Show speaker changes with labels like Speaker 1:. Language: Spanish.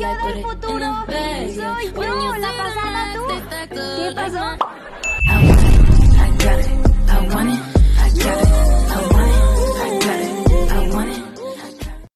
Speaker 1: yo del futuro. Soy yo, la pasada tú. ¿Qué pasó?